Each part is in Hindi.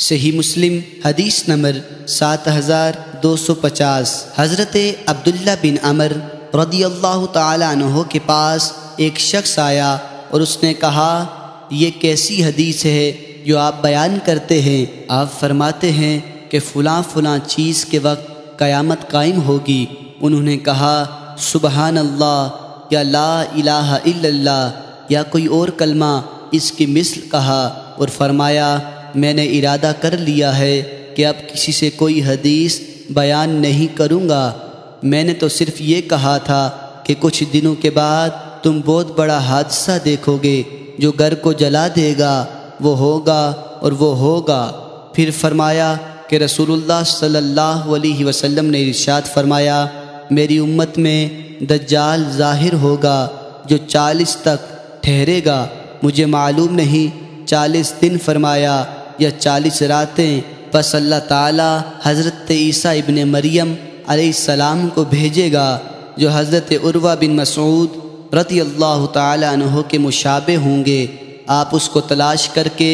सही मुस्लिम हदीस नंबर सात हज़ार दो सौ पचास। हज़रत अब्दुल्ला बिन अमर रदी अल्लाह तहों के पास एक शख्स आया और उसने कहा, ये कैसी हदीस है जो आप बयान करते हैं? आप फरमाते हैं कि फ़लाँ फ़लाँ चीज़ के वक्त क़यामत कायम होगी। उन्होंने कहा सुबहान अल्लाह या ला इलाहा इल्लल्लाह, या कोई और कलमा इसकी मिसल कहा। और फरमाया मैंने इरादा कर लिया है कि अब किसी से कोई हदीस बयान नहीं करूँगा। मैंने तो सिर्फ़ ये कहा था कि कुछ दिनों के बाद तुम बहुत बड़ा हादसा देखोगे। जो घर को जला देगा, वो होगा और वो होगा। फिर फरमाया कि रसूलुल्लाह सल्लल्लाहु अलैहि वसल्लम ने इरशाद फरमाया, मेरी उम्मत में दज्जाल ज़ाहिर होगा, जो चालीस तक ठहरेगा। मुझे मालूम नहीं, चालीस दिन फरमाया या चालीस रातें, बस अल्लाह ताला हज़रत ईसा इबन मरियम सलाम को भेजेगा, जो हज़रत उर्वा बिन मसूद रती अल्लाह तहों के मुशाबे होंगे। आप उसको तलाश करके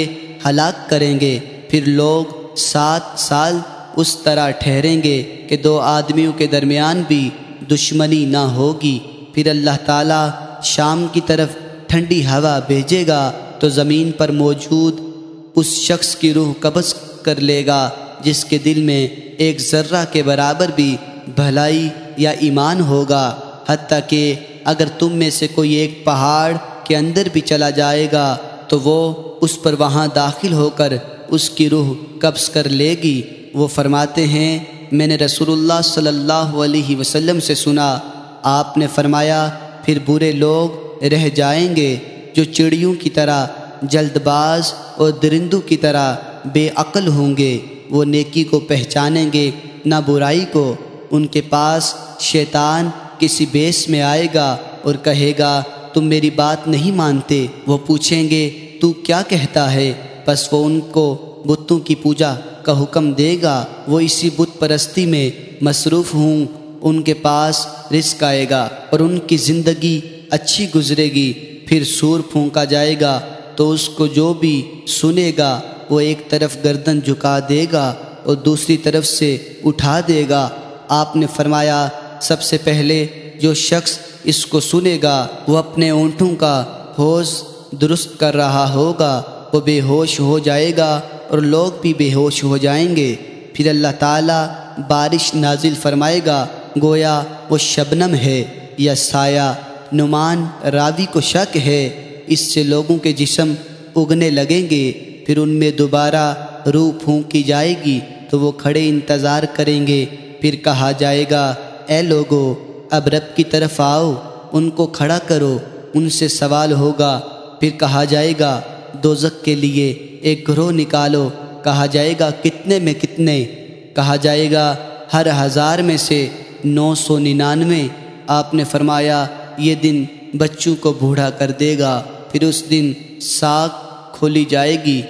हलाक करेंगे। फिर लोग सात साल उस तरह ठहरेंगे कि दो आदमियों के दरमियान भी दुश्मनी ना होगी। फिर अल्लाह ताला शाम की तरफ़ ठंडी हवा भेजेगा तो ज़मीन पर मौजूद उस शख्स की रूह कब्ज़ कर लेगा, जिसके दिल में एक ज़र्रा के बराबर भी भलाई या ईमान होगा। हती कि अगर तुम में से कोई एक पहाड़ के अंदर भी चला जाएगा तो वो उस पर वहाँ दाखिल होकर उसकी रूह कब्ज़ कर लेगी। वो फरमाते हैं, मैंने रसूलुल्लाह सल्लल्लाहु अलैहि वसल्लम से सुना, आपने फरमाया, फिर बुरे लोग रह जाएँगे जो चिड़ियों की तरह जल्दबाज और दरिंदों की तरह बेअक्ल होंगे। वो नेकी को पहचानेंगे, ना बुराई को। उनके पास शैतान किसी बेस में आएगा और कहेगा, तुम मेरी बात नहीं मानते। वो पूछेंगे, तू क्या कहता है? बस वो उनको बुतों की पूजा का हुक्म देगा। वो इसी बुत परस्ती में मसरूफ़ हूँ, उनके पास रिस्क आएगा और उनकी ज़िंदगी अच्छी गुजरेगी। फिर सूर फूंका जाएगा तो उसको जो भी सुनेगा, वो एक तरफ़ गर्दन झुका देगा और दूसरी तरफ़ से उठा देगा। आपने फरमाया, सबसे पहले जो शख्स इसको सुनेगा, वो अपने ऊँटों का होश दुरुस्त कर रहा होगा। वो बेहोश हो जाएगा और लोग भी बेहोश हो जाएँगे। फिर अल्लाह ताला बारिश नाजिल फरमाएगा, गोया वो शबनम है या साया, नुमान रावी को शक है। इससे लोगों के जिसम उगने लगेंगे, फिर उनमें दोबारा रूह फूंकी जाएगी तो वो खड़े इंतज़ार करेंगे। फिर कहा जाएगा, ए लोगो, अब रब की तरफ़ आओ, उनको खड़ा करो, उनसे सवाल होगा। फिर कहा जाएगा दोजक के लिए एक ग्रोह निकालो। कहा जाएगा, कितने में कितने? कहा जाएगा, हर हज़ार में से नौ सौ निन्यानवे। आपने फरमाया, ये दिन बच्चों को बूढ़ा कर देगा। फिर उस दिन साख खोली जाएगी।